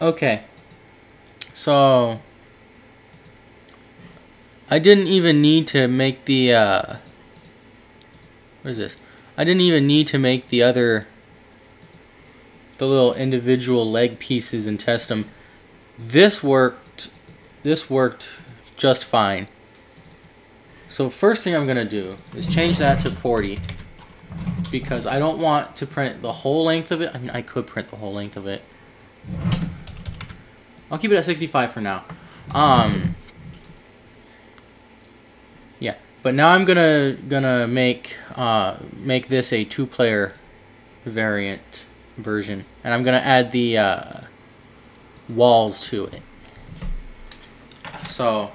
Okay. So I didn't even need to make the uh what is this? I didn't even need to make the other the little individual leg pieces and test them. This worked this worked just fine. So first thing I'm going to do is change that to 40 because I don't want to print the whole length of it. I mean, I could print the whole length of it. I'll keep it at 65 for now. Um, yeah, but now I'm gonna gonna make uh, make this a two-player variant version, and I'm gonna add the uh, walls to it. So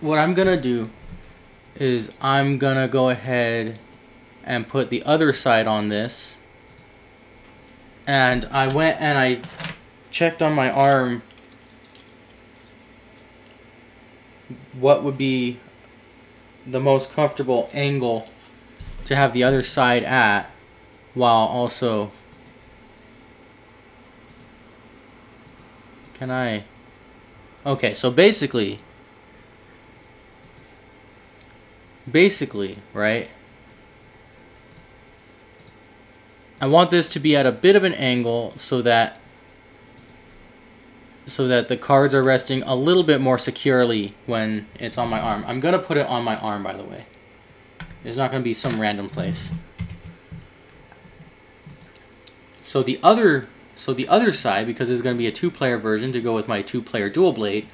what I'm gonna do is I'm gonna go ahead and put the other side on this and I went and I checked on my arm what would be the most comfortable angle to have the other side at while also can I okay so basically basically right I want this to be at a bit of an angle so that so that the cards are resting a little bit more securely when it's on my arm. I'm going to put it on my arm, by the way. It's not going to be some random place. So the other so the other side, because it's going to be a two-player version to go with my two-player duel blade,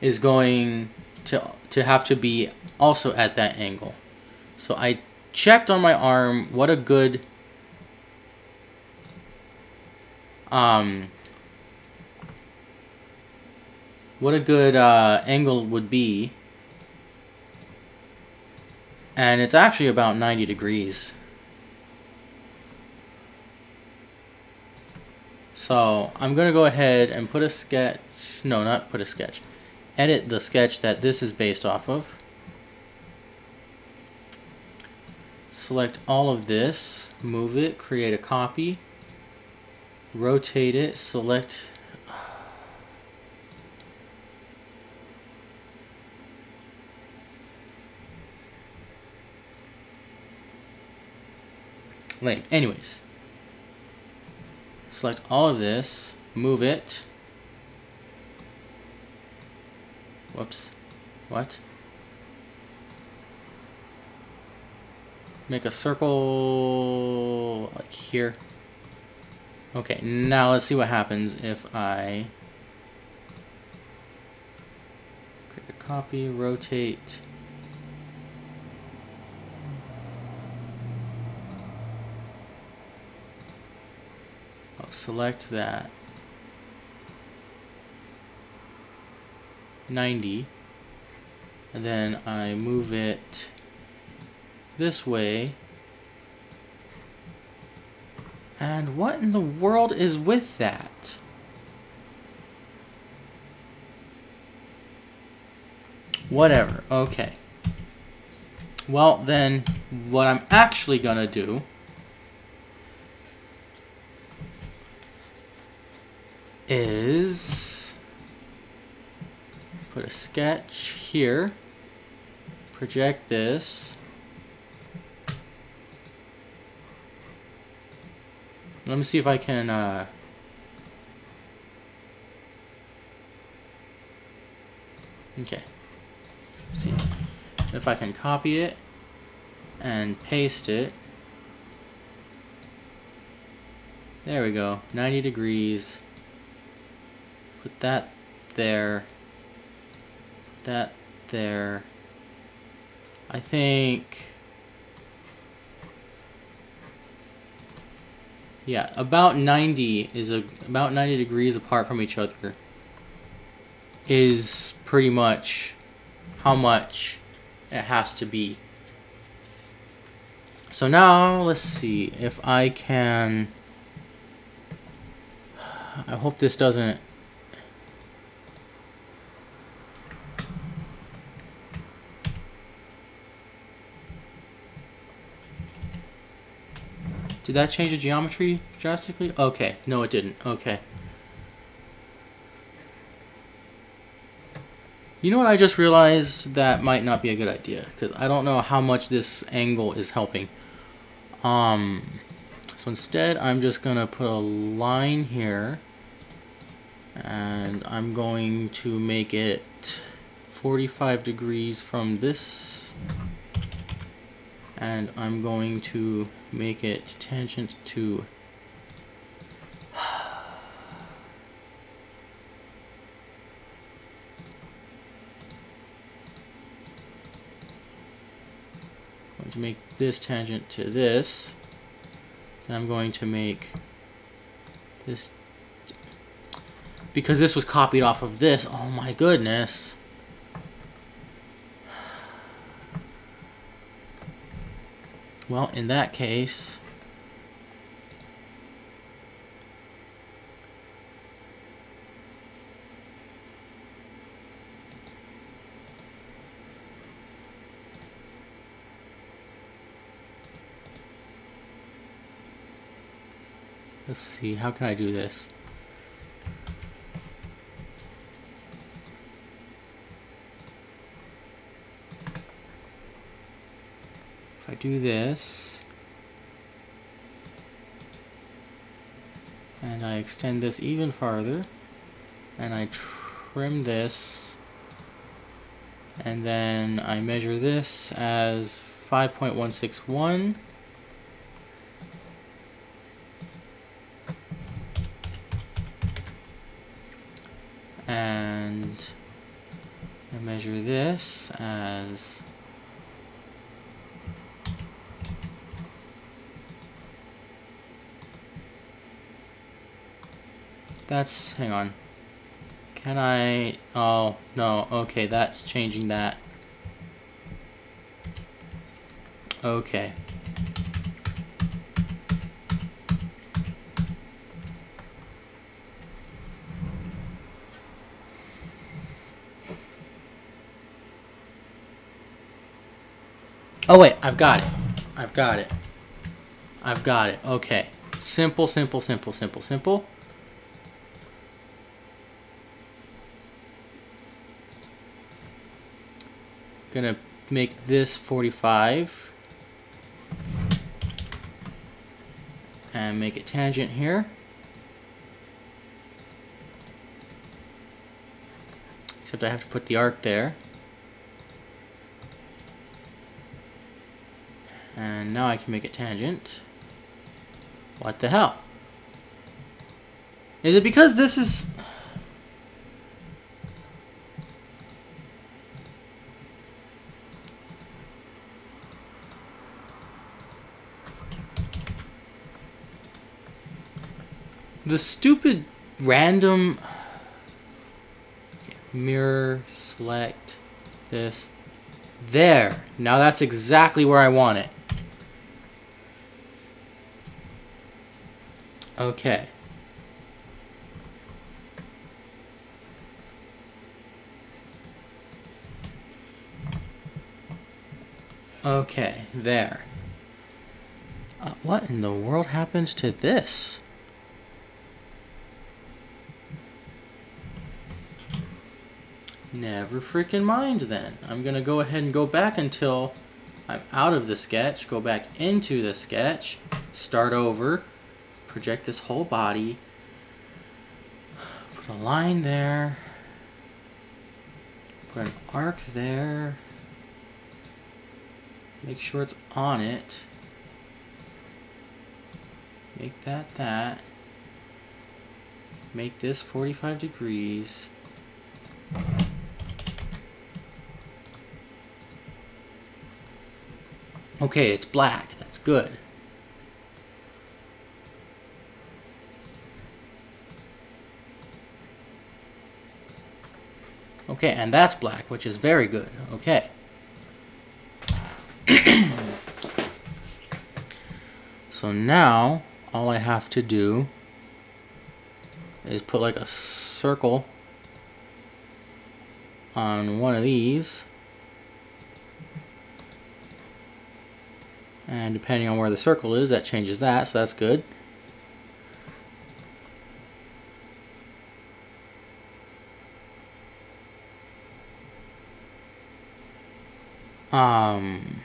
is going to to have to be also at that angle. So I checked on my arm what a good um, what a good uh, angle would be. And it's actually about 90 degrees. So I'm going to go ahead and put a sketch, no, not put a sketch, edit the sketch that this is based off of. Select all of this, move it, create a copy rotate it, select lame. Anyways, select all of this, move it. Whoops. What? Make a circle like here. Okay, now let's see what happens if I create a copy, rotate. I'll select that. 90 and then I move it this way and what in the world is with that? Whatever, okay. Well, then, what I'm actually gonna do is put a sketch here, project this, Let me see if I can, uh... Okay. Let's see if I can copy it and paste it. There we go, 90 degrees. Put that there. Put that there. I think... Yeah, about 90 is a about 90 degrees apart from each other is pretty much how much it has to be. So now let's see if I can I hope this doesn't Did that change the geometry drastically? Okay, no it didn't. Okay. You know what I just realized that might not be a good idea because I don't know how much this angle is helping. Um, so instead I'm just gonna put a line here and I'm going to make it 45 degrees from this and I'm going to make it tangent to going to make this tangent to this. And I'm going to make this because this was copied off of this. Oh my goodness Well, in that case... Let's see, how can I do this? Do this, and I extend this even farther, and I trim this, and then I measure this as 5.161, and I measure this as That's, hang on. Can I, oh, no, okay, that's changing that. Okay. Oh wait, I've got it. I've got it. I've got it. Okay. Simple, simple, simple, simple, simple. Gonna make this 45 and make it tangent here. Except I have to put the arc there. And now I can make it tangent. What the hell? Is it because this is The stupid random okay, mirror select this there. Now that's exactly where I want it. Okay. Okay, there. Uh, what in the world happens to this? Never freaking mind then. I'm to go ahead and go back until I'm out of the sketch, go back into the sketch, start over, project this whole body, put a line there, put an arc there, make sure it's on it, make that that, make this 45 degrees, Okay, it's black. That's good. Okay, and that's black, which is very good. Okay. so now, all I have to do is put like a circle on one of these And depending on where the circle is, that changes that, so that's good. Um,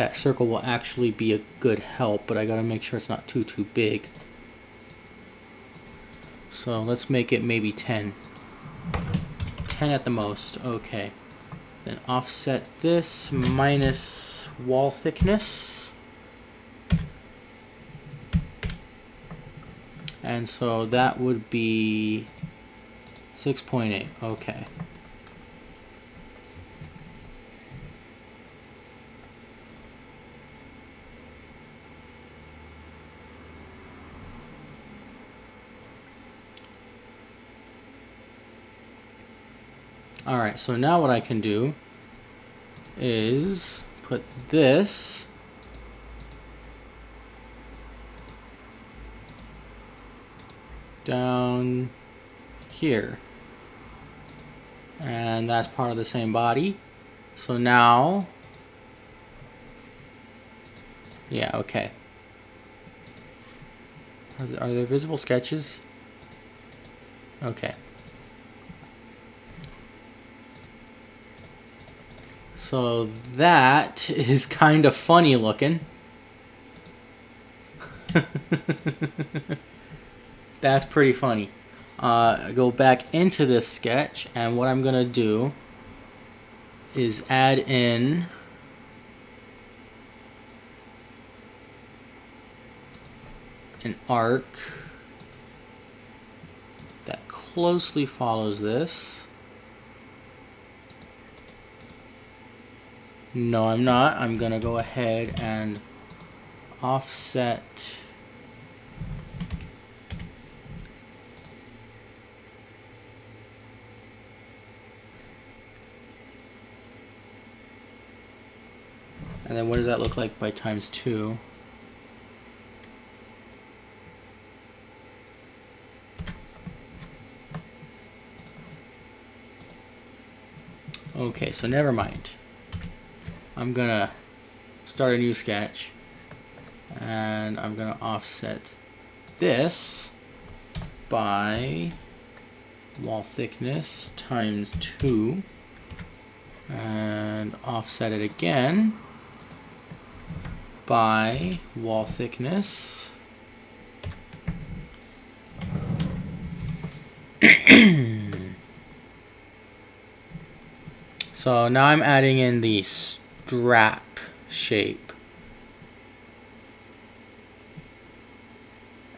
that circle will actually be a good help, but I gotta make sure it's not too, too big. So let's make it maybe 10. 10 at the most, okay. Then offset this minus wall thickness. And so that would be 6.8, okay. Alright, so now what I can do is put this down here. And that's part of the same body. So now, yeah, okay. Are, there visible sketches? Okay. So that is kind of funny looking. That's pretty funny. Uh, go back into this sketch and what I'm going to do is add in an arc that closely follows this. No, I'm not. I'm going to go ahead and offset And then what does that look like by times 2? Okay, so never mind. I'm gonna start a new sketch and I'm gonna offset this by wall thickness times 2 and offset it again by wall thickness so now I'm adding in the strap shape.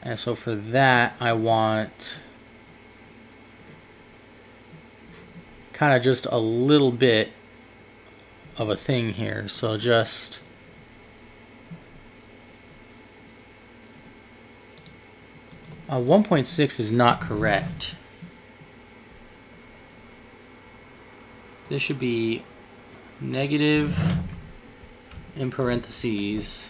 And so for that, I want kind of just a little bit of a thing here. So just uh, 1.6 is not correct. This should be negative in parentheses.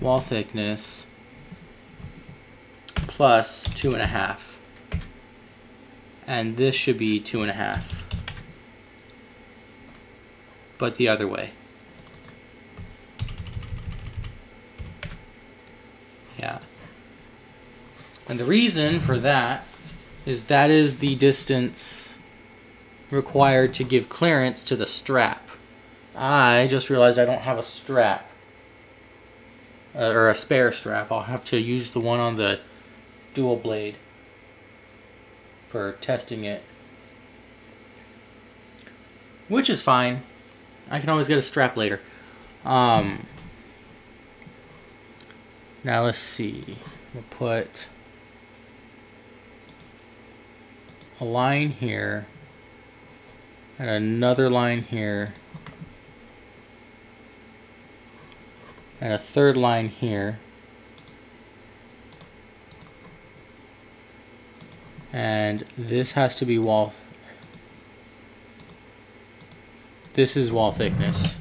Wall thickness plus two and a half. And this should be two and a half. But the other way yeah and the reason for that is that is the distance required to give clearance to the strap. I just realized I don't have a strap. Uh, or a spare strap. I'll have to use the one on the duel blade for testing it. Which is fine. I can always get a strap later. Um, now let's see. We'll put a line here and another line here and a third line here. And this has to be wall this is wall thickness.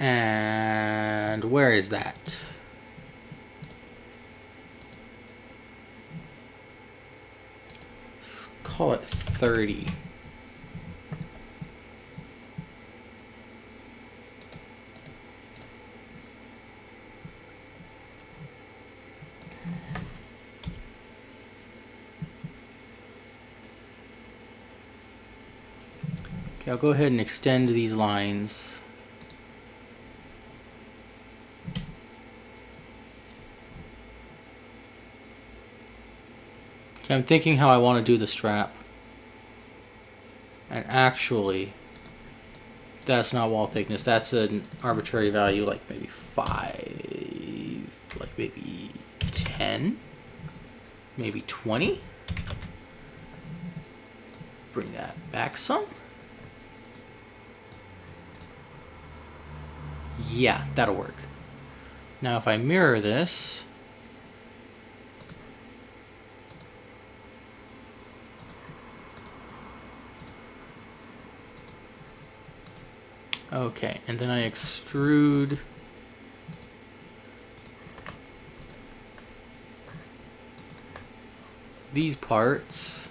And where is that? Let's call it 30. Okay, I'll go ahead and extend these lines. I'm thinking how I want to do the strap. And actually, that's not wall thickness. That's an arbitrary value, like maybe 5, like maybe 10, maybe 20. Bring that back some. Yeah, that'll work. Now if I mirror this, Okay, and then I extrude these parts.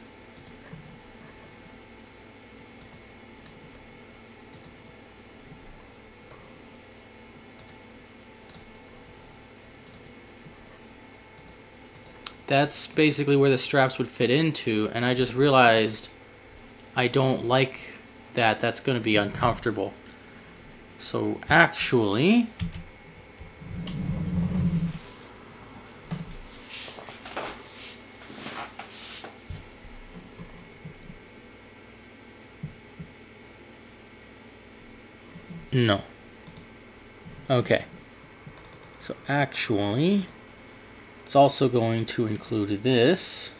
That's basically where the straps would fit into, and I just realized I don't like that. That's going to be uncomfortable. So actually, no. Okay. So actually, it's also going to include this.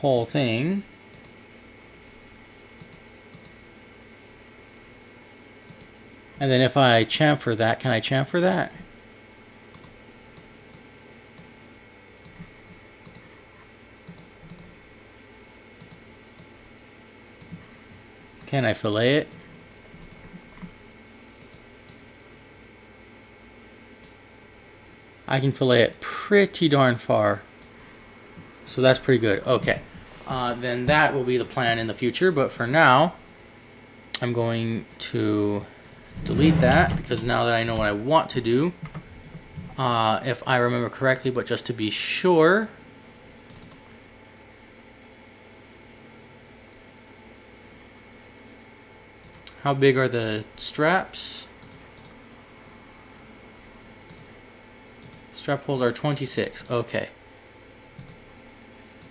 Whole thing. And then if I chamfer that, can I chamfer that? Can I fillet it? I can fillet it pretty darn far. So that's pretty good. Okay. Uh, then that will be the plan in the future. But for now, I'm going to delete that because now that I know what I want to do, uh, if I remember correctly, but just to be sure, how big are the straps? Strap holes are 26. Okay.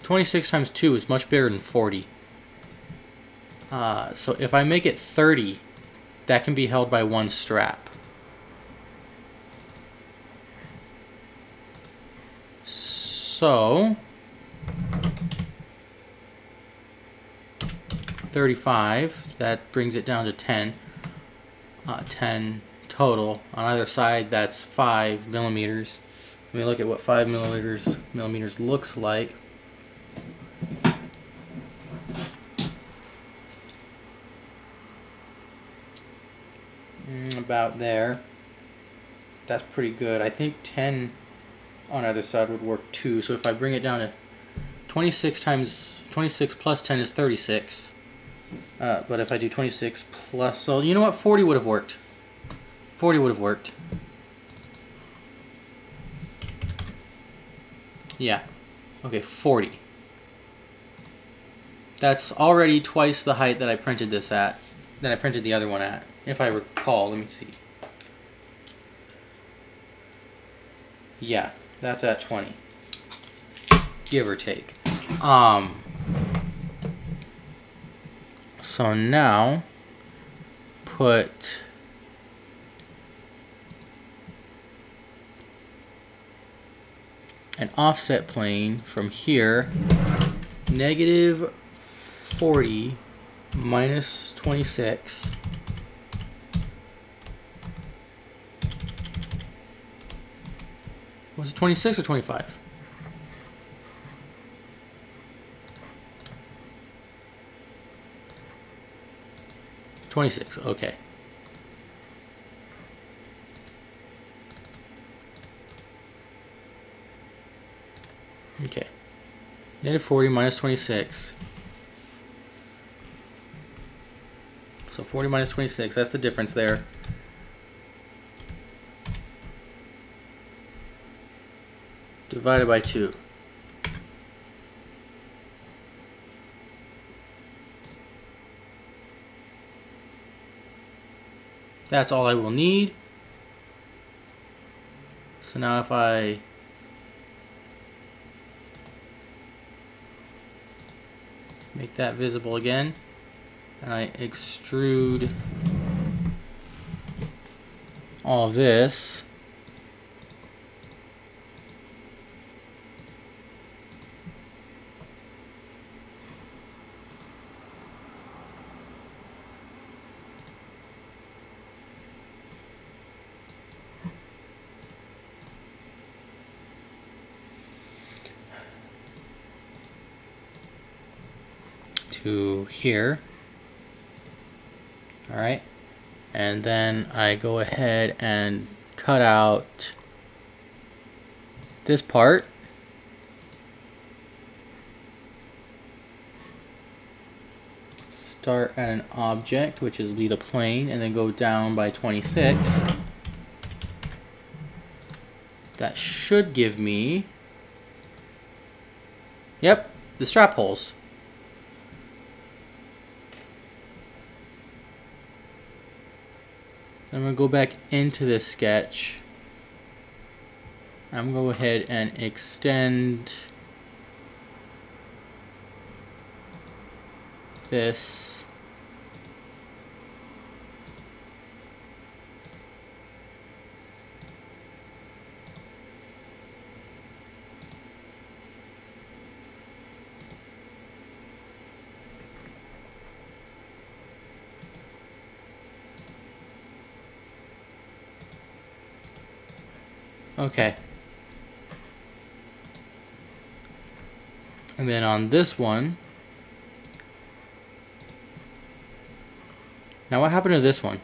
26 times 2 is much bigger than 40. Uh, so if I make it 30, that can be held by one strap. So, 35, that brings it down to 10. Uh, 10 total. On either side, that's 5 millimeters. Let me look at what 5 millimeters, millimeters looks like. About there. That's pretty good. I think 10 on either side would work too. So if I bring it down to 26 times 26 plus 10 is 36. Uh, but if I do 26 plus, so you know what? 40 would have worked. 40 would have worked. Yeah. Okay, 40. That's already twice the height that I printed this at, that I printed the other one at if I recall. Let me see. Yeah, that's at 20. Give or take. Um, so now, put... an offset plane from here negative 40 minus 26 was it 26 or 25 26 okay okay Negative 40 minus 26. So 40 minus 26, that's the difference there. Divided by 2. That's all I will need. So now if I make that visible again and I extrude all this to here. All right. And then I go ahead and cut out this part. Start at an object, which is lead a plane, and then go down by 26. That should give me, yep, the strap holes. I'm going to go back into this sketch. I'm going to go ahead and extend this. Okay. And then on this one, now what happened to this one?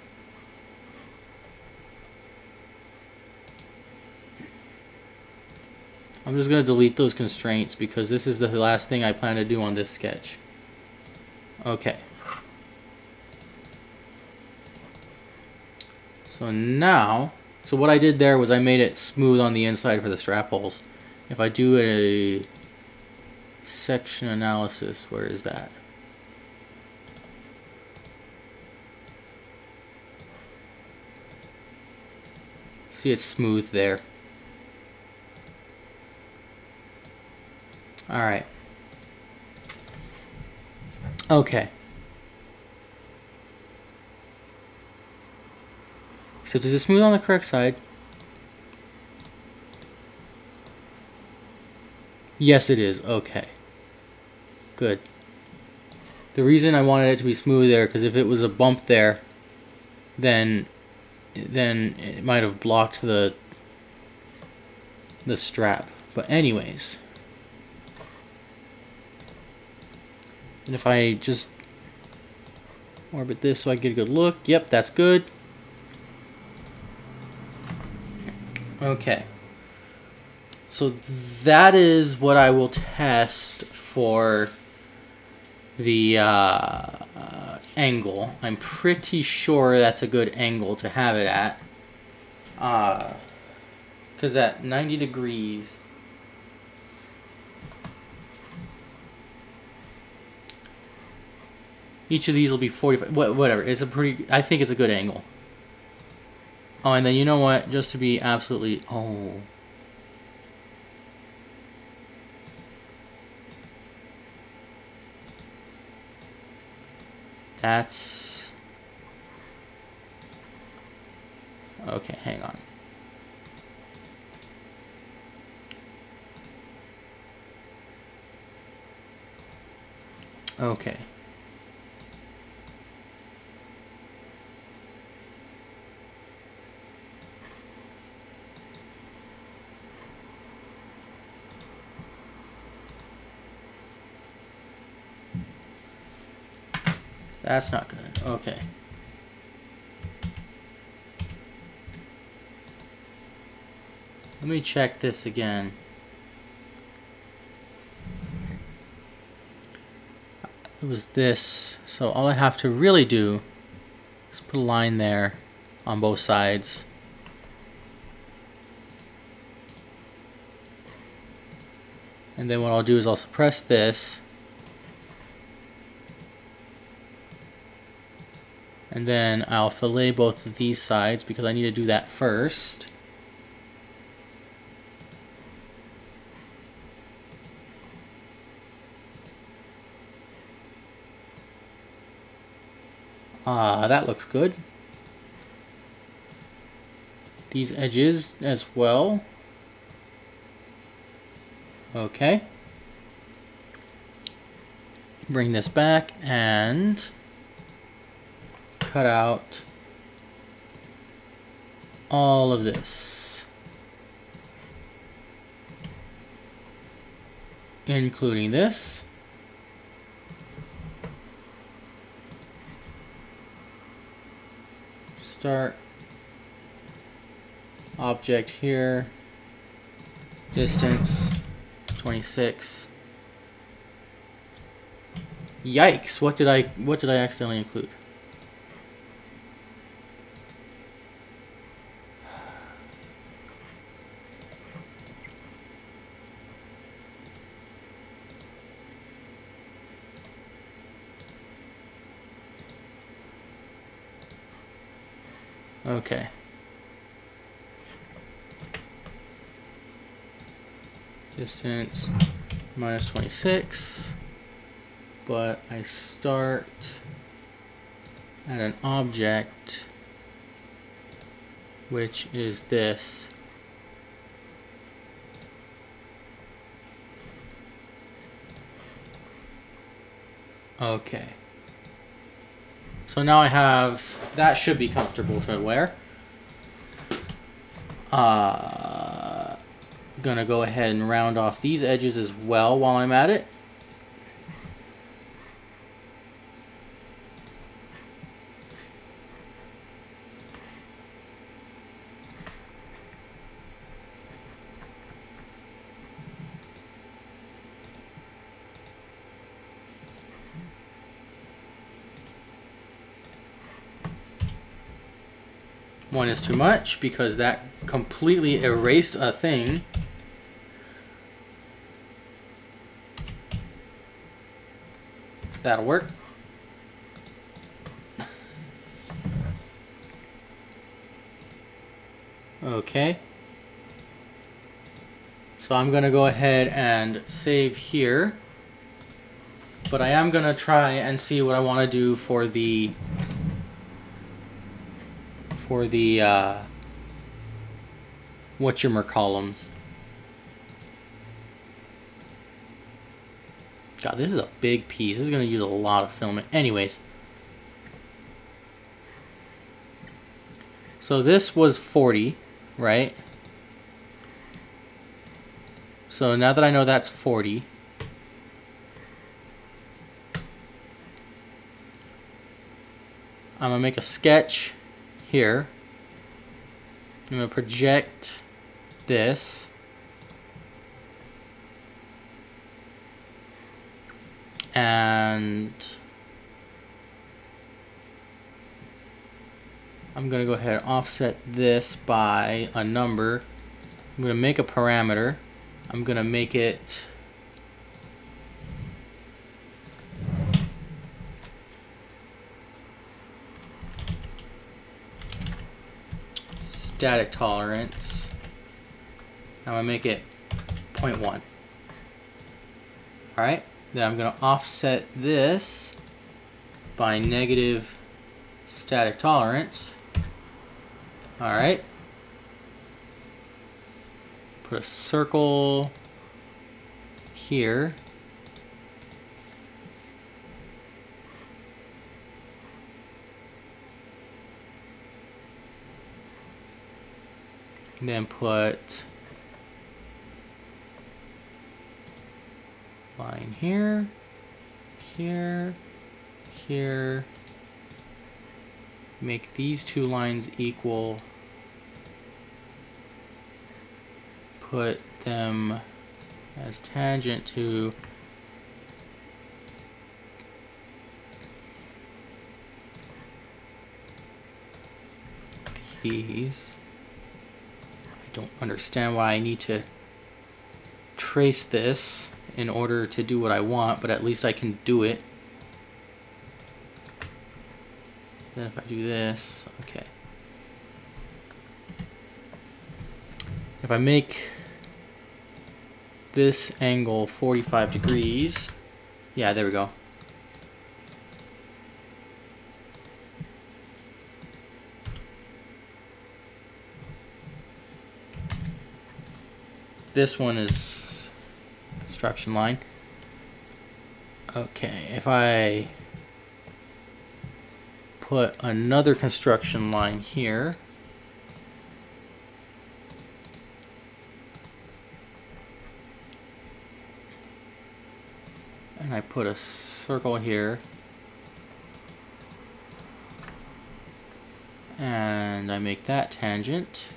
I'm just going to delete those constraints because this is the last thing I plan to do on this sketch. Okay. So now, so what I did there was I made it smooth on the inside for the strap holes. If I do a section analysis, where is that? See, it's smooth there. All right. Okay. So does it smooth on the correct side? Yes, it is. Okay. Good. The reason I wanted it to be smooth there, because if it was a bump there, then then it might have blocked the the strap. But anyways. And if I just orbit this so I get a good look, yep, that's good. Okay. So that is what I will test for the uh, angle. I'm pretty sure that's a good angle to have it at. Because uh, at 90 degrees... Each of these will be 45... Whatever. It's a pretty... I think it's a good angle. Oh, and then you know what? Just to be absolutely... Oh. That's... Okay, hang on. Okay. That's not good. Okay. Let me check this again. It was this. So all I have to really do is put a line there on both sides. And then what I'll do is I'll suppress this. And then I'll fillet both of these sides because I need to do that first. Ah, that looks good. These edges as well. Okay. Bring this back and cut out all of this. Including this. Start object here, distance 26. Yikes, what did I what did I accidentally include? Okay. Distance minus 26, but I start at an object which is this. Okay. So now I have, that should be comfortable to wear. Uh, gonna go ahead and round off these edges as well while I'm at it. One too much because that completely erased a thing. That'll work. Okay. So I'm going to go ahead and save here. But I am going to try and see what I want to do for the for the uh, columns. God, this is a big piece. This is going to use a lot of filament. Anyways. So this was 40, right? So now that I know that's 40, I'm going to make a sketch here. I'm going to project this. And I'm going to go ahead and offset this by a number. I'm going to make a parameter. I'm going to make it static tolerance. I'm to make it 0.1. Alright, then I'm to offset this by negative static tolerance. Alright. Put a circle here. Then put line here, here, here. Make these two lines equal. Put them as tangent to these. Don't understand why I need to trace this in order to do what I want, but at least I can do it. Then if I do this, okay. If I make this angle 45 degrees, yeah, there we go. This one is construction line. Okay, if I put another construction line here, and I put a circle here, and I make that tangent,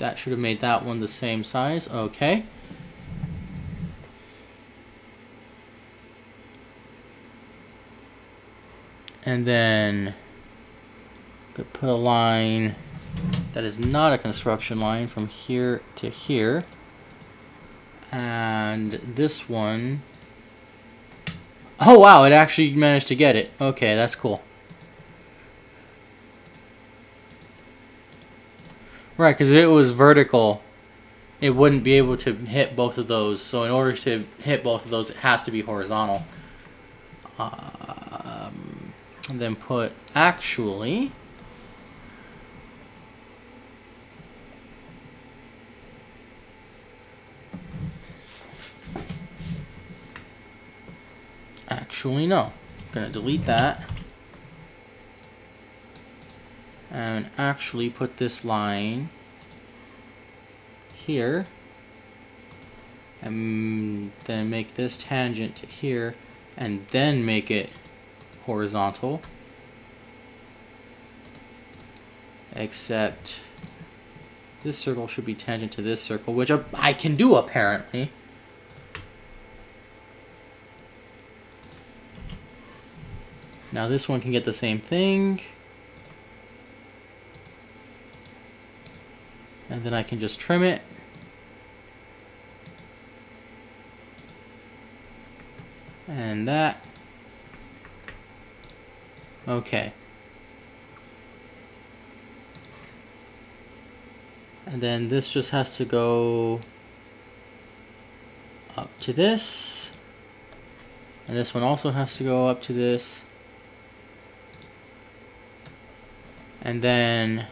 That should have made that one the same size. Okay. And then put a line that is not a construction line from here to here. And this one. Oh wow, it actually managed to get it. Okay, that's cool. Right, because if it was vertical, it wouldn't be able to hit both of those. So in order to hit both of those, it has to be horizontal. Um, then put actually. Actually, no. I'm going to delete that and actually put this line here and then make this tangent to here and then make it horizontal except this circle should be tangent to this circle which I can do apparently. Now this one can get the same thing And then I can just trim it. And that. Okay. And then this just has to go up to this. And this one also has to go up to this. And then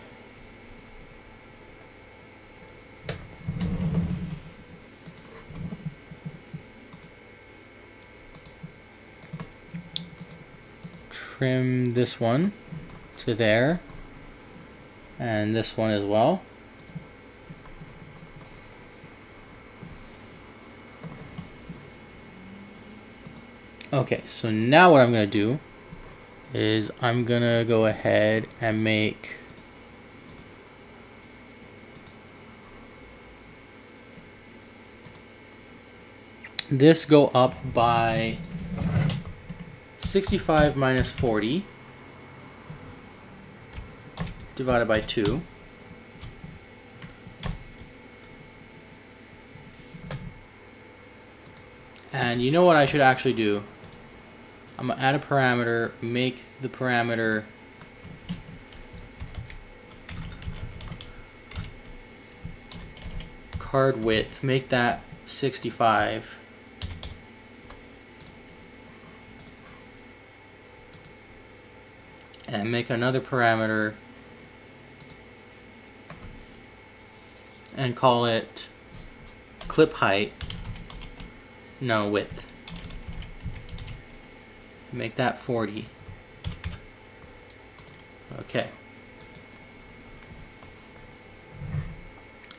trim this one to there and this one as well. Okay, so now what I'm going to do is I'm going to go ahead and make this go up by 65 minus 40 divided by 2. And you know what I should actually do? I'm going to add a parameter, make the parameter card width, make that 65. And make another parameter and call it clip height, no width. Make that 40. Okay.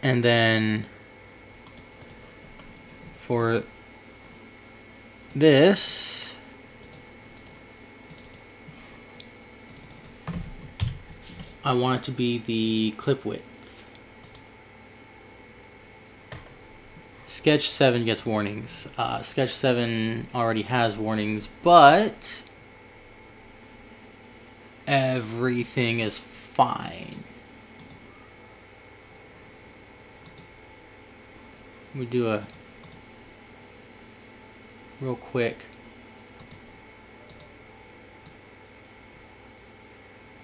And then for this, I want it to be the clip width. Sketch 7 gets warnings. Uh, Sketch 7 already has warnings, but everything is fine. We do a real quick.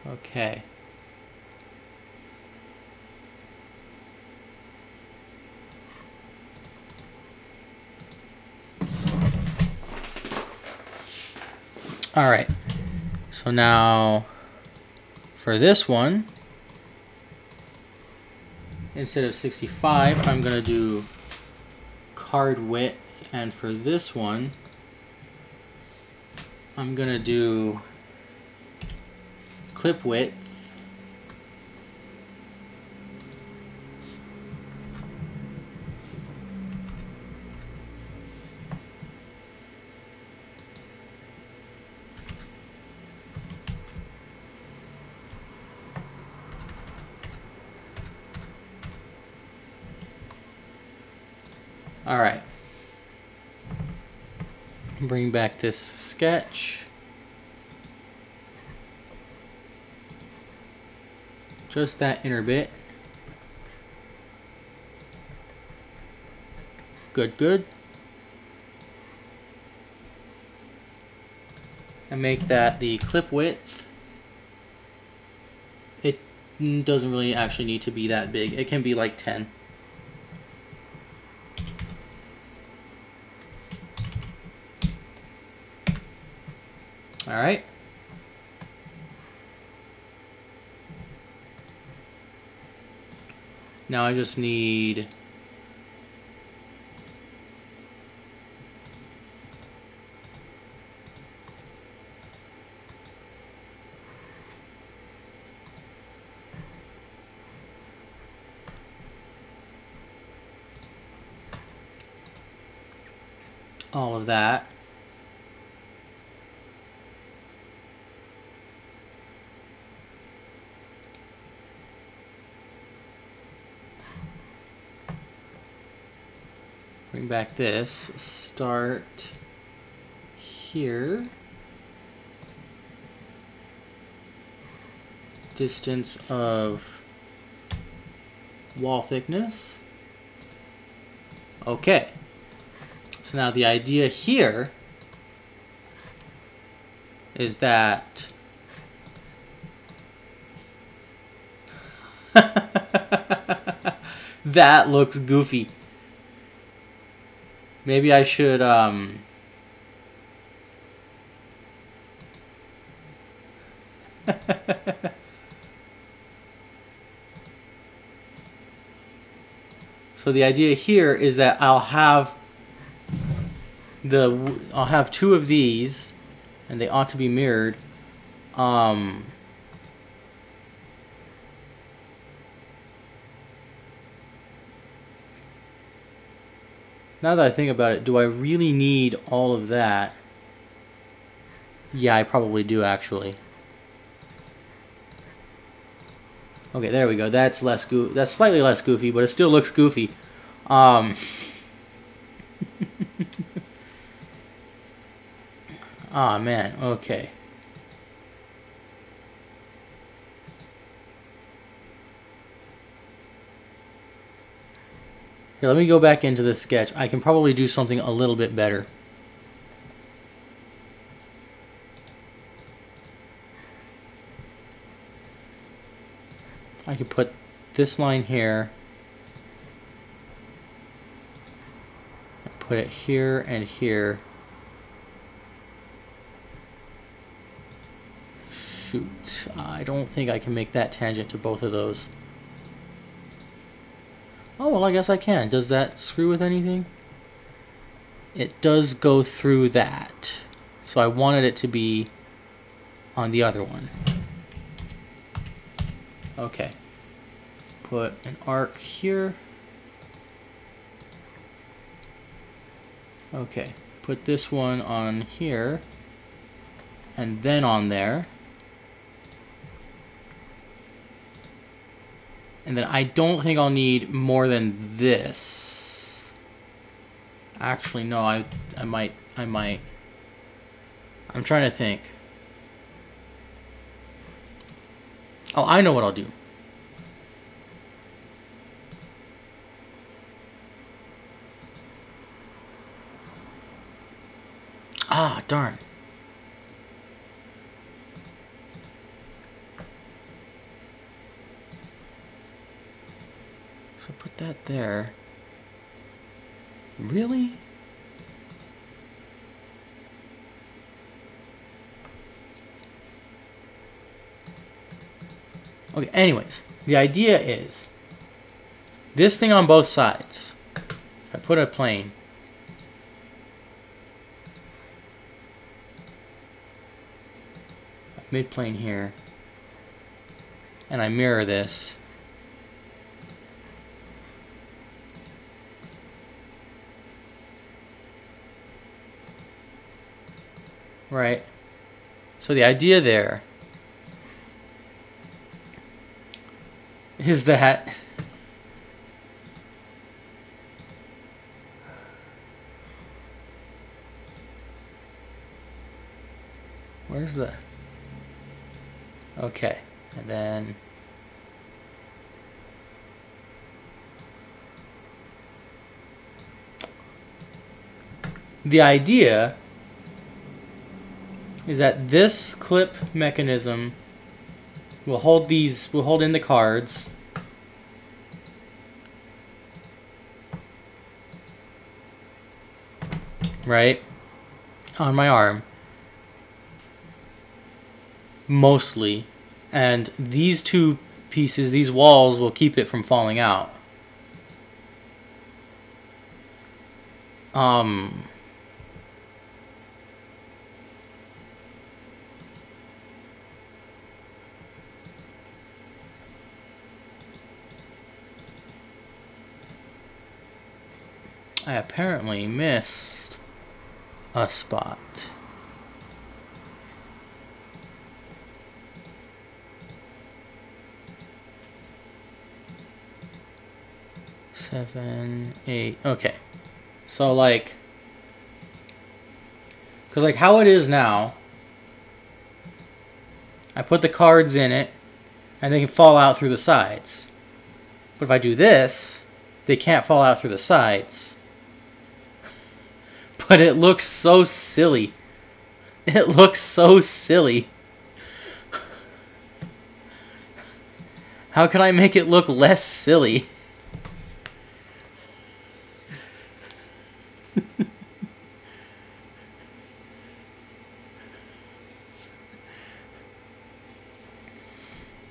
Okay. All right. So now for this one, instead of 65, I'm going to do card width. And for this one, I'm going to do clip width. All right. Bring back this sketch. Just that inner bit. Good, good. And make that the clip width. It doesn't really actually need to be that big. It can be like 10. All right. Now I just need all of that. Bring back this, start here. Distance of wall thickness. Okay. So now the idea here is that that looks goofy. Maybe I should, um... so the idea here is that I'll have the I'll have two of these and they ought to be mirrored um Now that I think about it, do I really need all of that? Yeah, I probably do actually. Okay, there we go. That's less goo. That's slightly less goofy, but it still looks goofy. Um. ah man. Okay. Here, let me go back into this sketch. I can probably do something a little bit better. I could put this line here. Put it here and here. Shoot, I don't think I can make that tangent to both of those. Oh, well, I guess I can. Does that screw with anything? It does go through that. So I wanted it to be on the other one. Okay. Put an arc here. Okay. Put this one on here. And then on there. And then I don't think I'll need more than this. Actually, no, I, I might, I might. I'm trying to think. Oh, I know what I'll do. Ah, darn. Put that there. Really? Okay, anyways, the idea is this thing on both sides. If I put a plane, mid plane here, and I mirror this. Right. So the idea there is that where's the okay and then the idea is that this clip mechanism will hold these will hold in the cards. Right? On my arm. Mostly. And these two pieces these walls will keep it from falling out. Um I apparently missed a spot. Seven, eight, okay. So like, because like how it is now, I put the cards in it and they can fall out through the sides. But if I do this, they can't fall out through the sides but it looks so silly. It looks so silly. How can I make it look less silly?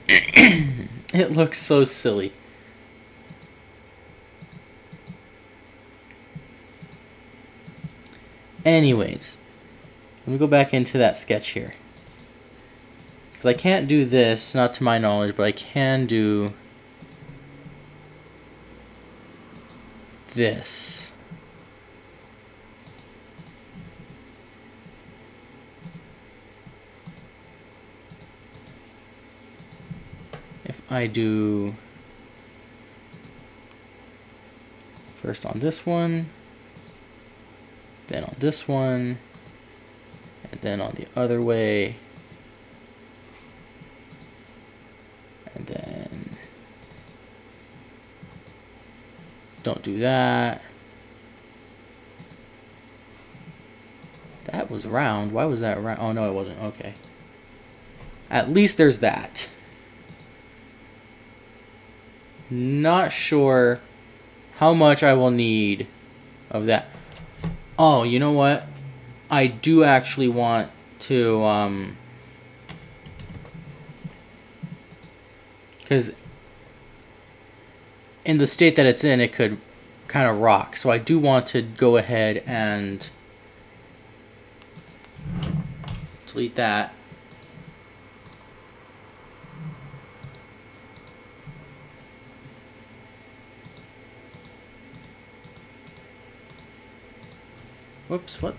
it looks so silly. Anyways, let me go back into that sketch here. Because I can't do this, not to my knowledge, but I can do this. If I do first on this one, then on this one, and then on the other way, and then don't do that. That was round. Why was that round? Oh, no, it wasn't. Okay. At least there's that. Not sure how much I will need of that. Oh, you know what? I do actually want to, um... Because in the state that it's in, it could kind of rock. So I do want to go ahead and delete that. Whoops, what?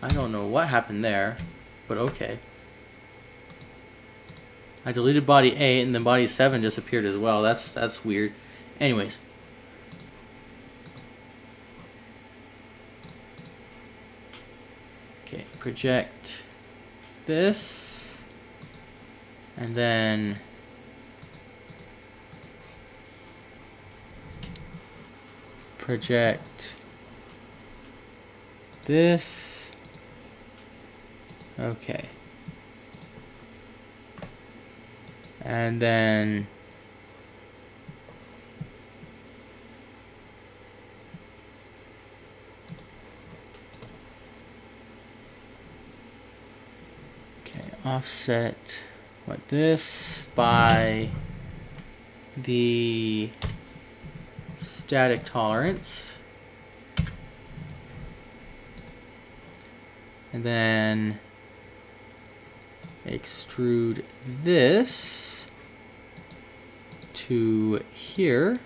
I don't know what happened there, but okay. I deleted body 8 and then body 7 disappeared as well. That's that's weird. Anyways. Okay, project this. And then project this. Okay. And then Okay, offset what this by the static tolerance. And then extrude this to here.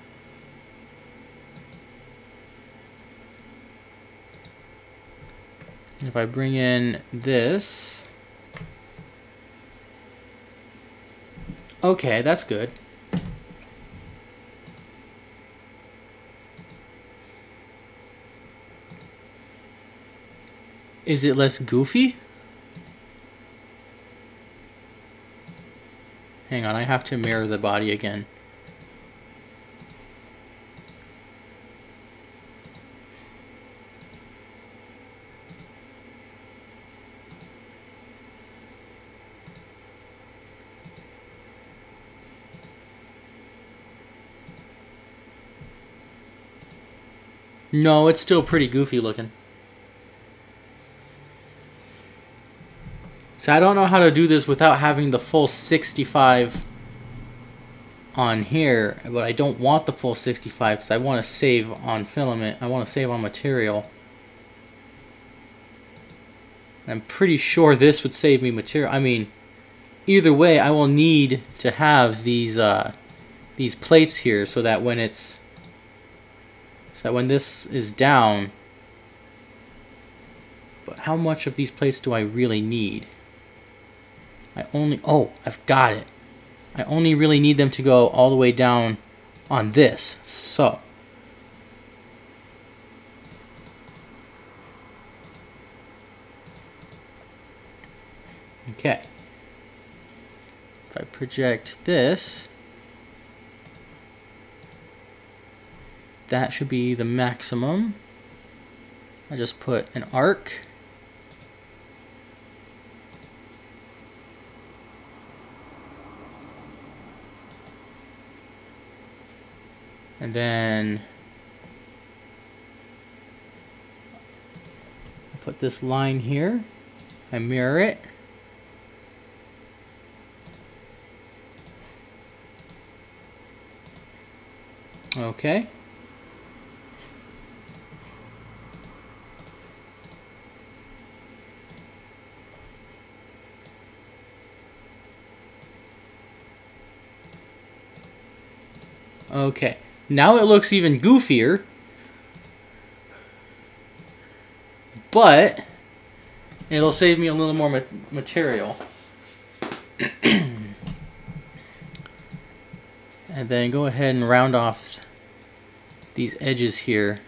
And if I bring in this, okay, that's good. Is it less goofy? Hang on, I have to mirror the body again. No, it's still pretty goofy looking. So I don't know how to do this without having the full 65 on here, but I don't want the full 65 because I want to save on filament. I want to save on material. I'm pretty sure this would save me material. I mean, either way, I will need to have these uh, these plates here so that when it's so that when this is down, but how much of these plates do I really need? I only, oh, I've got it. I only really need them to go all the way down on this. So, okay. If I project this, that should be the maximum. I just put an arc And then I put this line here. I mirror it. Okay. Okay. Now it looks even goofier. But it'll save me a little more ma material. and then go ahead and round off these edges here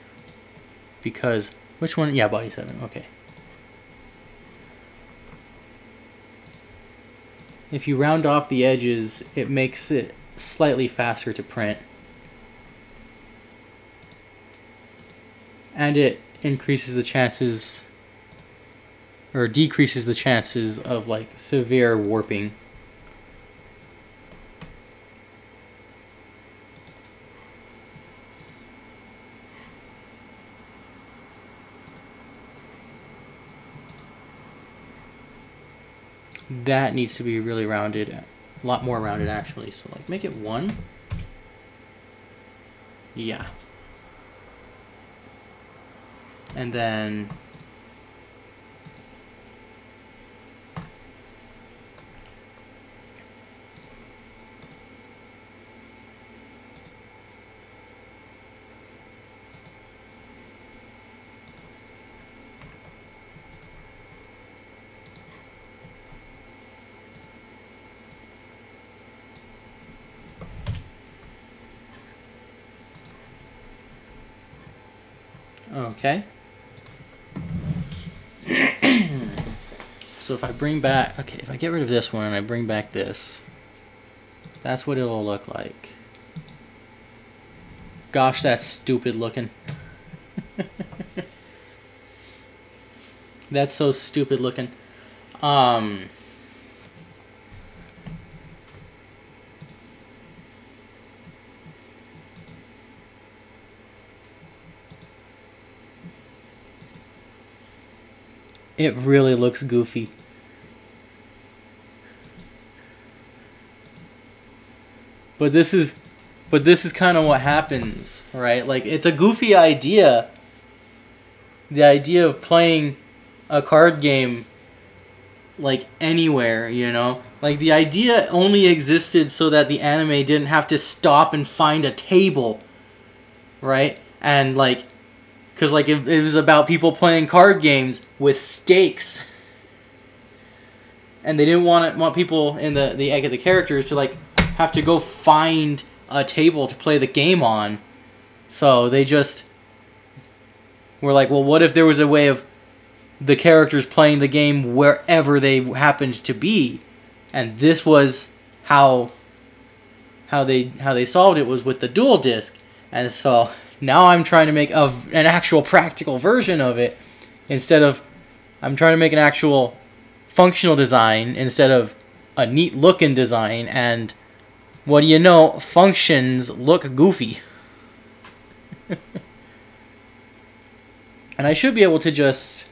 because which one yeah body 7 okay if you round off the edges it makes it slightly faster to print and it increases the chances or decreases the chances of like severe warping. That needs to be really rounded, a lot more rounded actually. So like make it one. Yeah and then Okay. So if I bring back, okay, if I get rid of this one and I bring back this, that's what it'll look like. Gosh, that's stupid looking. that's so stupid looking. Um... It really looks goofy. But this is but this is kind of what happens, right? Like it's a goofy idea. The idea of playing a card game like anywhere, you know? Like the idea only existed so that the anime didn't have to stop and find a table, right? And like because like it, it was about people playing card games with stakes, and they didn't want it, want people in the the egg of the characters to like have to go find a table to play the game on. So they just were like, well, what if there was a way of the characters playing the game wherever they happened to be, and this was how how they how they solved it was with the duel disk, and so now I'm trying to make a, an actual practical version of it instead of I'm trying to make an actual functional design instead of a neat looking design. And what do you know? Functions look goofy. And I should be able to just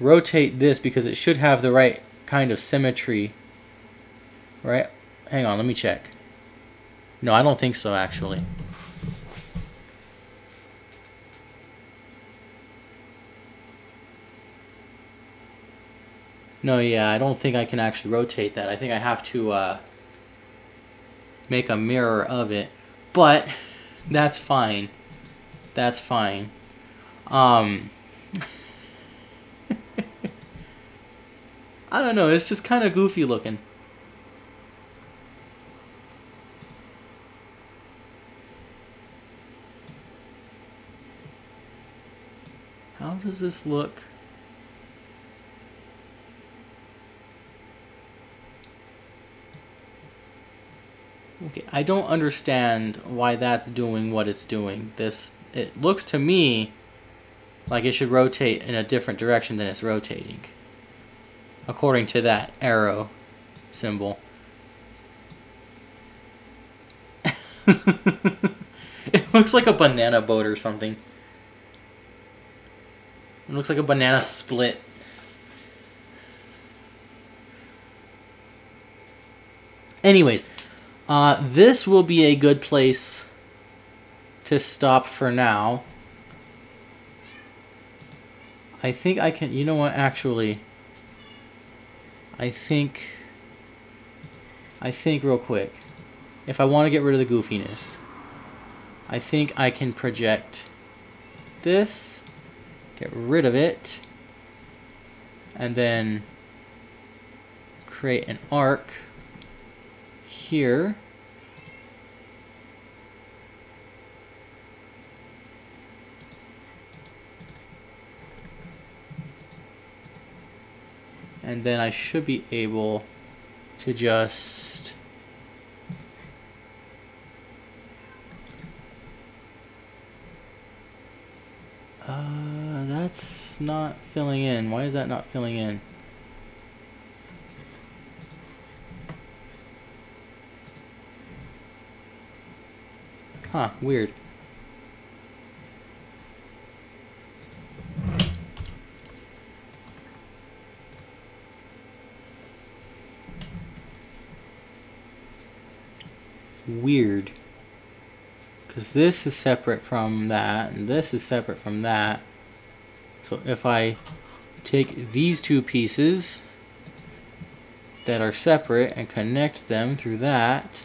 rotate this because it should have the right kind of symmetry. Right? Hang on let me check no, I don't think so, actually. No, yeah, I don't think I can actually rotate that. I think I have to uh, make a mirror of it. But that's fine. That's fine. Um, I don't know, it's just kind of goofy looking. Does this look? Okay, I don't understand why that's doing what it's doing. This it looks to me like it should rotate in a different direction than it's rotating. According to that arrow symbol. it looks like a banana boat or something. It looks like a banana split. Anyways, uh, this will be a good place to stop for now. I think I can, you know what, actually, I think, I think real quick, if I want to get rid of the goofiness, I think I can project this get rid of it, and then create an arc here. And then I should be able to just uh, that's not filling in. Why is that not filling in? Huh, weird. Weird. Because this is separate from that, and this is separate from that. So if I take these two pieces that are separate and connect them through that,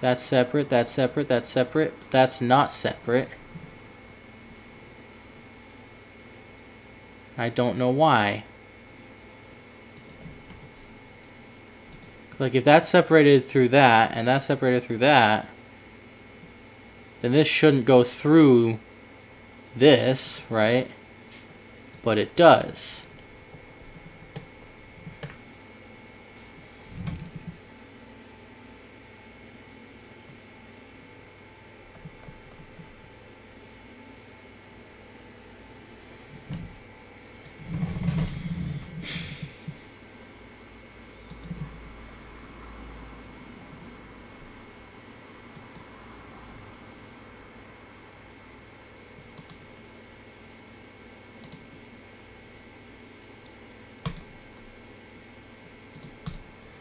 that's separate, that's separate, that's separate, that's not separate. I don't know why. Like if that's separated through that and that's separated through that, then this shouldn't go through this, right? But it does.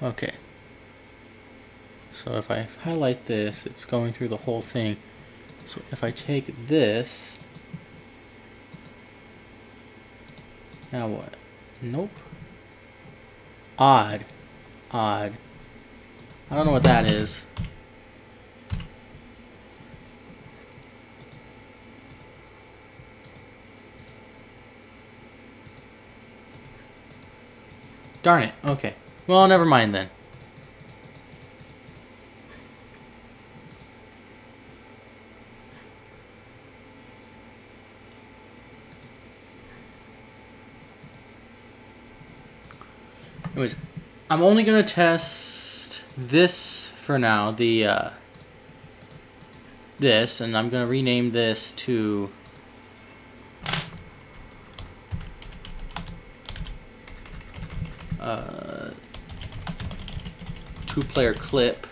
Okay. So if I highlight this, it's going through the whole thing. So if I take this, now what? Nope. Odd. Odd. I don't know what that is. Darn it. Okay. Well, never mind then. Anyways, I'm only going to test this for now, the, uh, this, and I'm going to rename this to uh, two-player clip.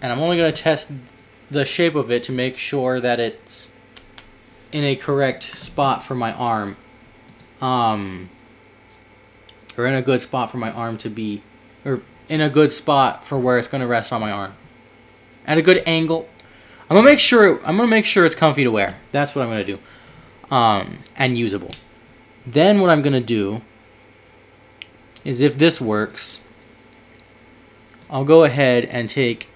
And I'm only going to test the shape of it to make sure that it's in a correct spot for my arm. Um, or in a good spot for my arm to be, or in a good spot for where it's going to rest on my arm. At a good angle. I'm gonna make sure I'm gonna make sure it's comfy to wear. That's what I'm gonna do, um, and usable. Then what I'm gonna do is if this works, I'll go ahead and take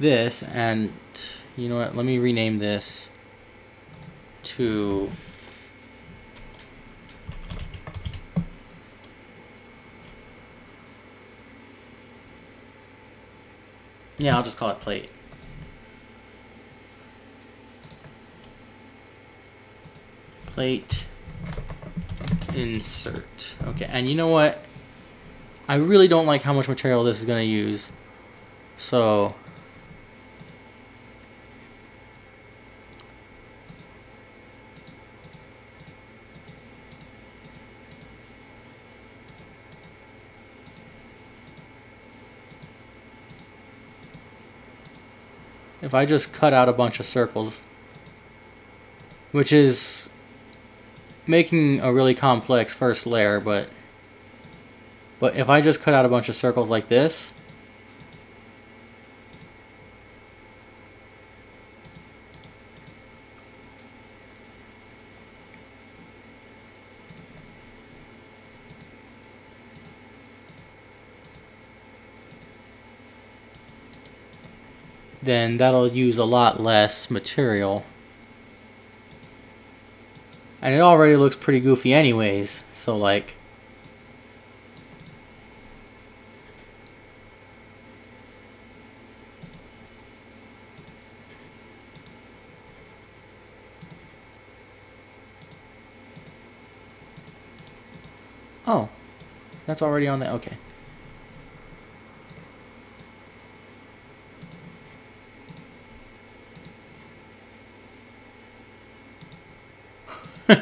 this and you know what, let me rename this to Yeah, I'll just call it plate. Plate insert. Okay, and you know what? I really don't like how much material this is going to use. So... If I just cut out a bunch of circles, which is making a really complex first layer, but but if I just cut out a bunch of circles like this, then that'll use a lot less material. And it already looks pretty goofy anyways, so like... Oh, that's already on there, okay.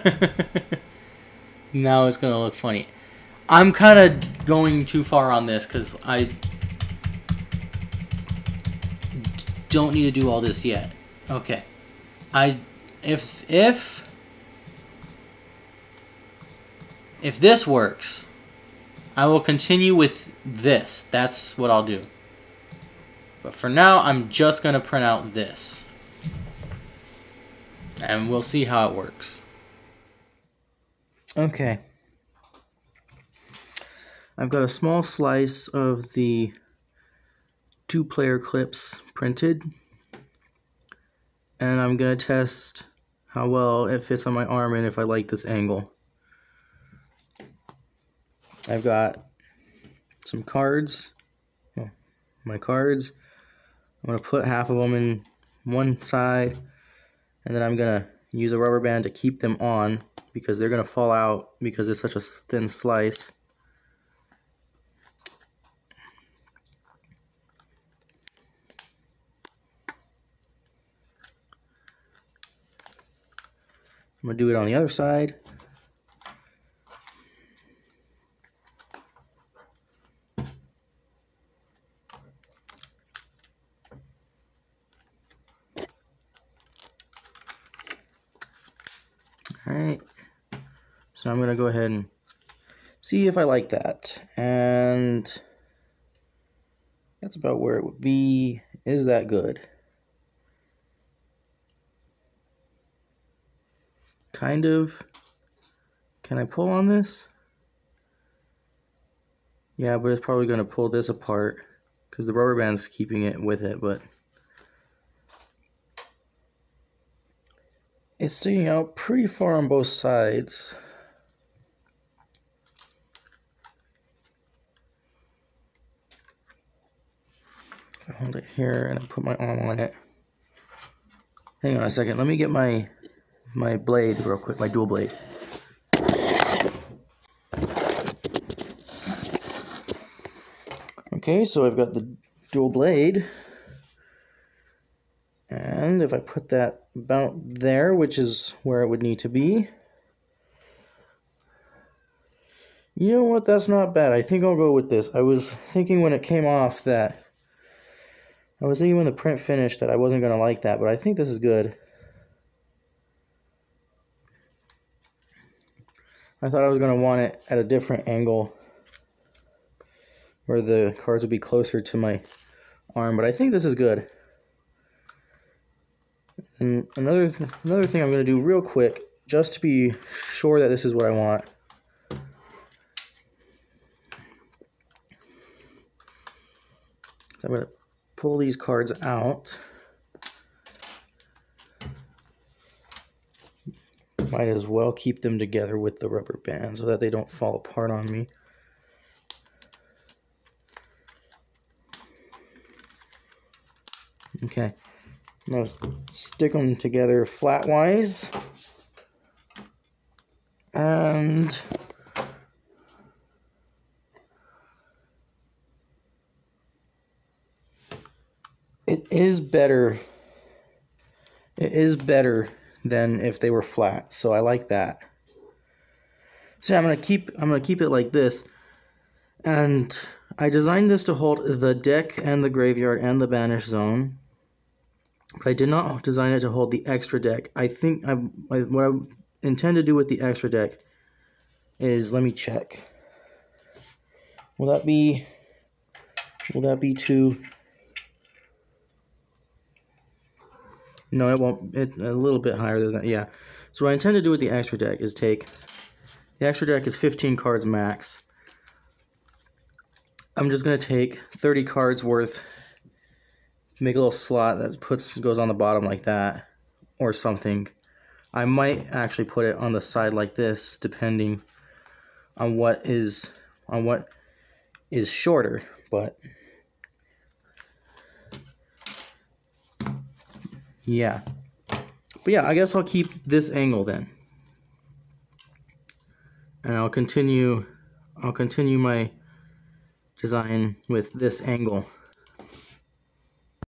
now it's gonna look funny. I'm kind of going too far on this because I don't need to do all this yet. Okay, I if if if this works, I will continue with this. That's what I'll do. But for now, I'm just gonna print out this, and we'll see how it works. Okay. I've got a small slice of the two player clips printed and I'm gonna test how well it fits on my arm and if I like this angle. I've got some cards, oh, my cards. I'm going to put half of them in one side, and then I'm going to use a rubber band to keep them on because they're going to fall out because it's such a thin slice. I'm going to do it on the other side. Alright, so I'm going to go ahead and see if I like that. And that's about where it would be. Is that good? kind of. Can I pull on this? Yeah, but it's probably going to pull this apart because the rubber band's keeping it with it, but it's sticking out pretty far on both sides. Hold it here and I put my arm on it. Hang on a second, let me get my my blade real quick, my duel blade. Okay, so I've got the duel blade. And if I put that about there, which is where it would need to be. You know what, that's not bad. I think I'll go with this. I was thinking when it came off that... I was thinking when the print finished that I wasn't going to like that, but I think this is good. I thought I was going to want it at a different angle where the cards would be closer to my arm, but I think this is good. And another th another thing I'm going to do real quick, just to be sure that this is what I want. I'm going to pull these cards out. Might as well keep them together with the rubber band so that they don't fall apart on me. Okay, I'm going to stick them together flatwise. And it is better. It is better than if they were flat. So I like that. So I'm gonna keep I'm gonna keep it like this. And I designed this to hold the deck and the graveyard and the banish zone. But I did not design it to hold the extra deck. I think I, I what I intend to do with the extra deck is let me check. Will that be will that be two No, it won't. It, a little bit higher than that. Yeah. So what I intend to do with the extra deck is take... The extra deck is 15 cards max. I'm just going to take 30 cards worth, make a little slot that puts goes on the bottom like that, or something. I might actually put it on the side like this, depending on what is on what is shorter, but Yeah. But yeah, I guess I'll keep this angle then. And I'll continue I'll continue my design with this angle.